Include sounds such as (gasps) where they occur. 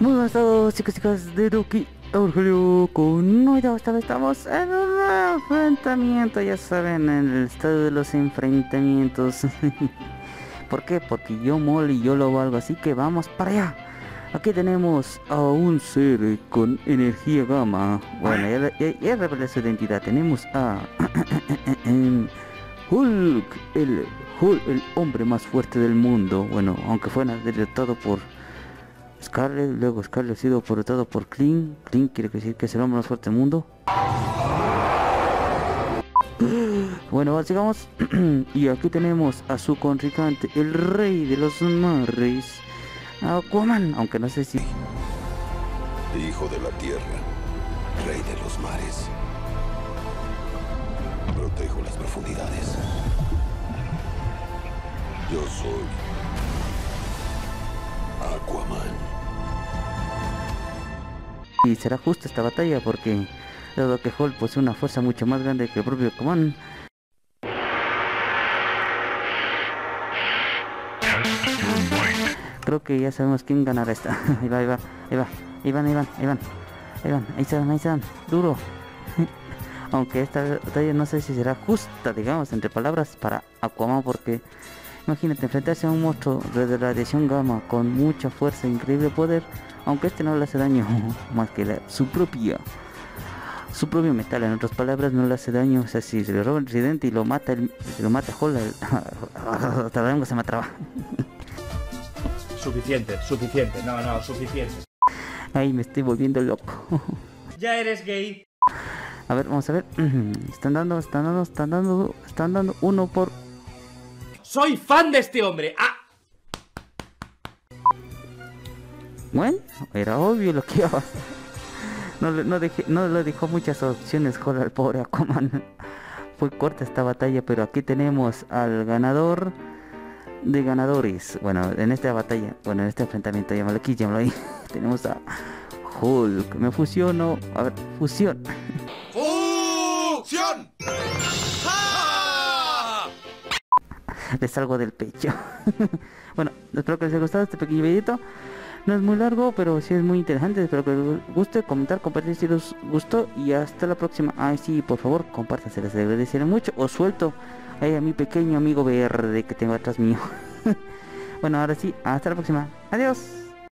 Muy buenas a todos chicos chicas de Doki Aurgelio con nuevo esta vez estamos en un enfrentamiento, ya saben, en el estado de los enfrentamientos. (laughs) ¿Por qué? Porque yo mol y yo lo valgo, así que vamos para allá. Aquí tenemos a un ser con energía gamma. Bueno, ya, ya, ya revelé su identidad. Tenemos a (coughs) Hulk, el Hulk, el hombre más fuerte del mundo. Bueno, aunque fue derrotado por Scarlet, luego Scarlet ha sido derrotado por Kling. Kling quiere decir que es el hombre más fuerte del mundo. (gasps) Bueno, sigamos. (clears throat) y aquí tenemos a su contrincante, el rey de los mares, Aquaman, aunque no sé si... Hijo de la tierra, rey de los mares. Protejo las profundidades. Yo soy Será justa esta batalla porque dado que Hulk posee una fuerza mucho más grande que el propio Aquaman, creo que ya sabemos quién ganará esta. (laughs) ahí va, ahí va, ahí va, ahí van, ahí van, ahí van, ahí van, ahí están, ahí están, duro. (laughs) Aunque esta batalla no sé si será justa, digamos, entre palabras para Aquaman porque imagínate enfrentarse a un monstruo de radiación gamma con mucha fuerza e increíble poder, aunque este no le hace daño (laughs) más que la, su propia su propio metal, en otras palabras, no le hace daño. O sea, si se le roba el residente y lo mata, el, lo mata Hall, (laughs) hasta la lengua se me traba. Suficiente, suficiente, no, no, suficiente. Ay, me estoy volviendo loco. Ya eres gay. A ver, vamos a ver. (clears throat) Están dando, están dando, están dando, están dando uno por. Soy fan de este hombre. Ah, Bueno, era obvio lo que iba a pasar. No, le- no, dejé, no le dejó muchas opciones Hall al pobre Aquaman. Fue corta esta batalla, pero aquí tenemos al ganador de ganadores. Bueno, en esta batalla, bueno, en este enfrentamiento, llámalo aquí, llámalo ahí. (laughs) tenemos a Hulk. Me fusiono. A ver, fusión. ¡Fusión! (laughs) le salgo del pecho. (laughs) bueno, espero que les haya gustado este pequeño videito. No es muy largo, pero sí es muy interesante. Espero que les guste, comentar, compartir si les gustó. Y hasta la próxima. Ay, sí, por favor, compartan, se les agradecería mucho. Os suelto ahí a mi pequeño amigo verde que tengo atrás mío. (laughs) bueno, ahora sí, hasta la próxima. Adiós.